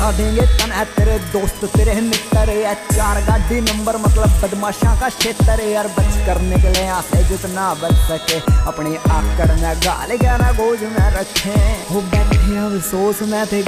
बता देंगे तन। है तेरे दोस्त, तेरे मित्र या चार गाड़ी नंबर मतलब बदमाशा का क्षेत्र यार। बच कर निकले यहाँ से जितना बच सके। अपनी आकड़ में गाल गाना गोज में रखे। हो बैठे अफसोस, में थे